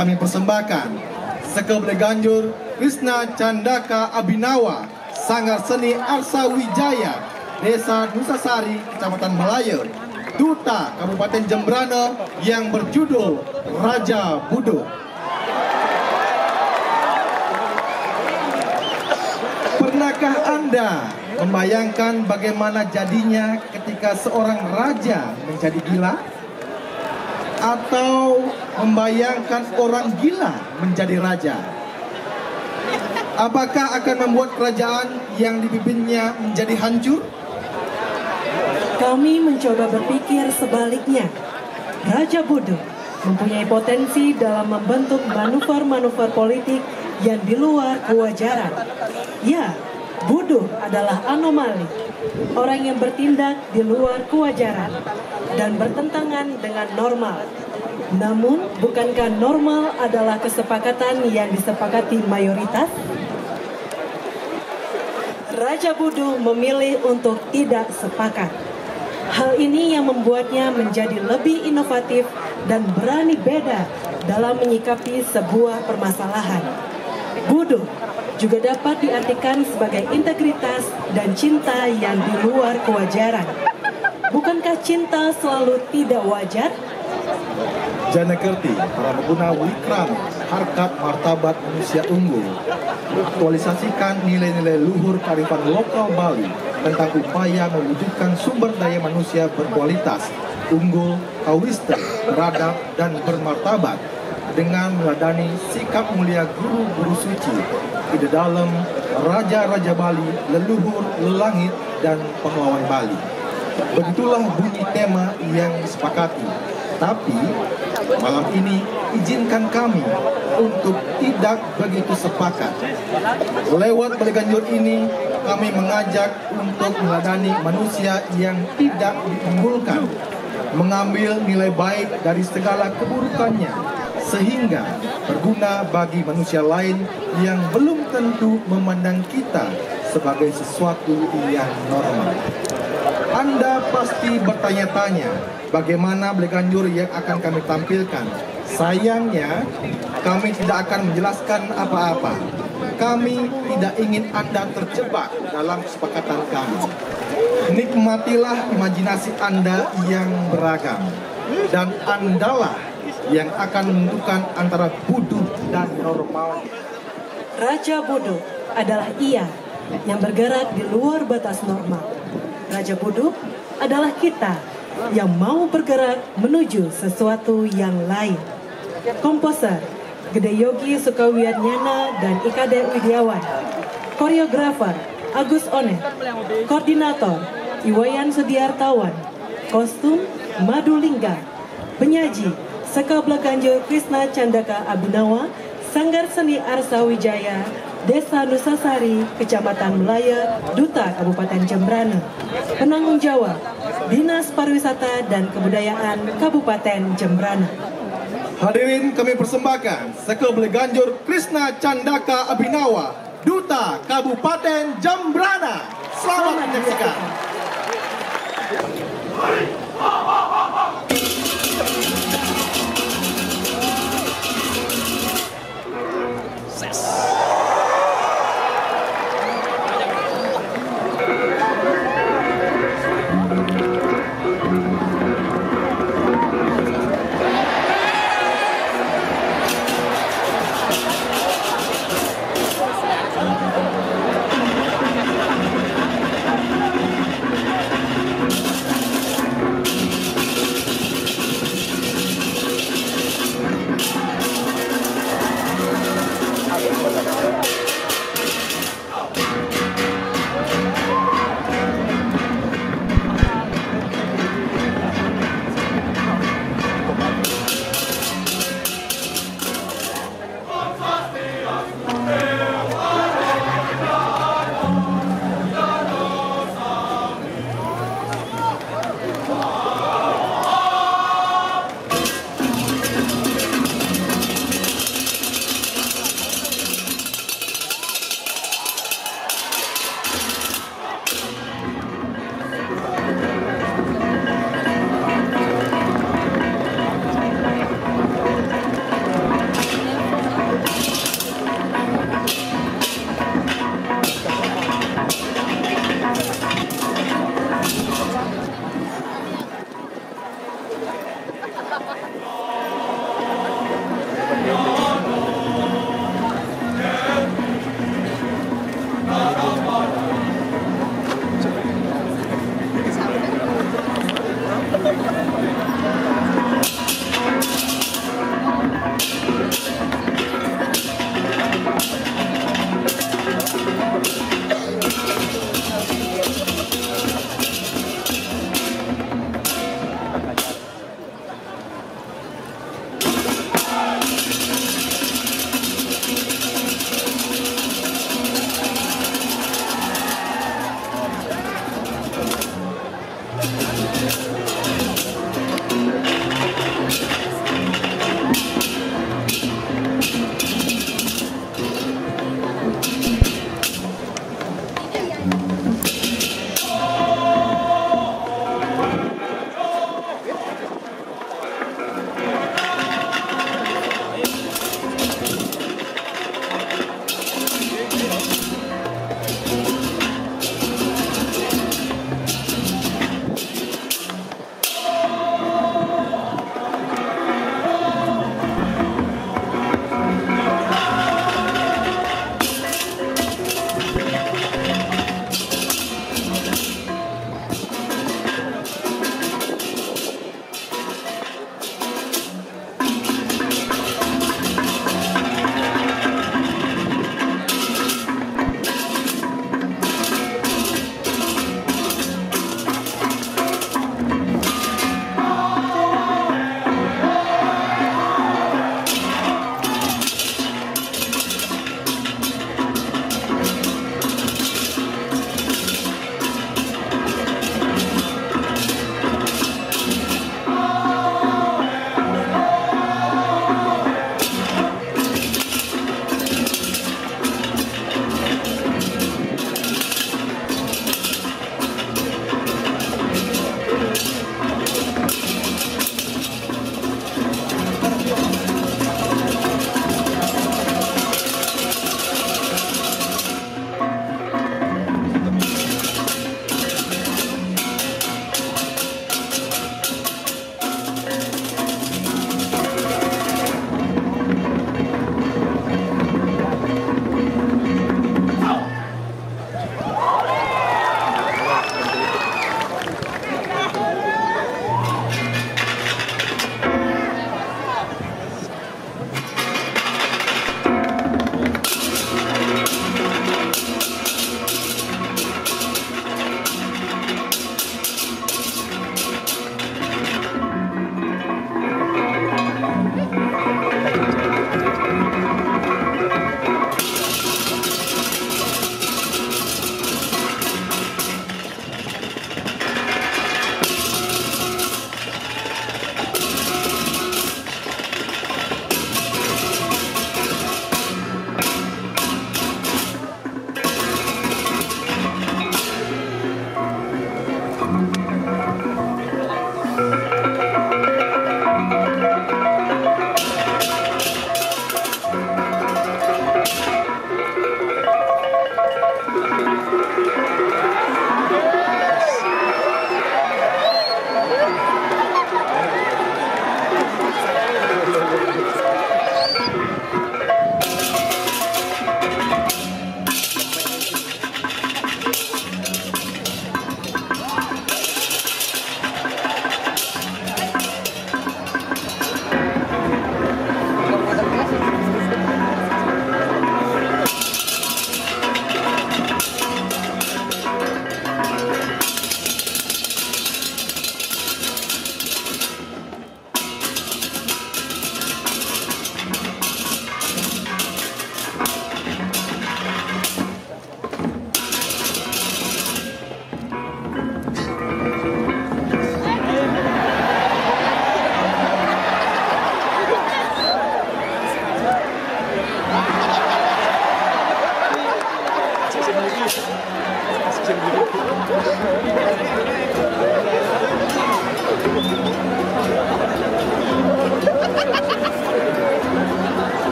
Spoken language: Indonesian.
kami persembahkan Sekebele Ganjur Krishna Candaka Abinawa Sanggar Seni Arsa Wijaya Desa Nusasari Kecamatan Melaya Duta Kabupaten Jembrana yang berjudul Raja Budo Pernahkah Anda membayangkan bagaimana jadinya ketika seorang raja menjadi gila? Atau membayangkan orang gila menjadi raja? Apakah akan membuat kerajaan yang dipimpinnya menjadi hancur? Kami mencoba berpikir sebaliknya. Raja Budo mempunyai potensi dalam membentuk manuver-manuver politik yang di luar kewajaran. Ya, Budo adalah anomali, orang yang bertindak di luar kewajaran dan bertentangan dengan normal. Namun, bukankah normal adalah kesepakatan yang disepakati mayoritas? Raja Budu memilih untuk tidak sepakat. Hal ini yang membuatnya menjadi lebih inovatif dan berani beda dalam menyikapi sebuah permasalahan. Budu juga dapat diartikan sebagai integritas dan cinta yang di luar kewajaran. Bukankah cinta selalu tidak wajar? Janekerti, para pengguna Wikram, harkat martabat manusia unggul, mengaktualisasikan nilai-nilai luhur kearifan lokal Bali tentang upaya mewujudkan sumber daya manusia berkualitas, unggul, kawista, beradab, dan bermartabat dengan meladani sikap mulia guru-guru suci di dalam raja-raja Bali, leluhur, lelangit, dan pahlawan Bali. Begitulah bunyi tema yang disepakati. Tapi malam ini izinkan kami untuk tidak begitu sepakat. Lewat Baliganjur ini kami mengajak untuk meladani manusia yang tidak diunggulkan, mengambil nilai baik dari segala keburukannya, sehingga berguna bagi manusia lain yang belum tentu memandang kita sebagai sesuatu yang normal. Anda pasti bertanya-tanya bagaimana Bleganjur yang akan kami tampilkan. Sayangnya, kami tidak akan menjelaskan apa-apa. Kami tidak ingin Anda terjebak dalam kesepakatan kami. Nikmatilah imajinasi Anda yang beragam. Dan Andalah yang akan menentukan antara bodoh dan normal. Raja bodoh adalah ia yang bergerak di luar batas normal. Raja bodoh adalah kita yang mau bergerak menuju sesuatu yang lain. Komposer Gede Yogi Sukawiatnyana dan Ikade Widiawan. Koreografer Agus One. Koordinator Iwayan Sudiartawan. Kostum Madu Lingga. Penyaji Sekabla Ganjo Krishna Candaka Abinawa. Sanggar Seni Arsa Wijaya Desa Nusasari, Kecamatan Melaya, Duta Kabupaten Jembrana. Penanggung jawab, Dinas Pariwisata dan Kebudayaan Kabupaten Jembrana. Hadirin kami persembahkan Sekebele Ganjur Krishna Candaka Abinawa, Duta Kabupaten Jembrana. Selamat menyaksikan.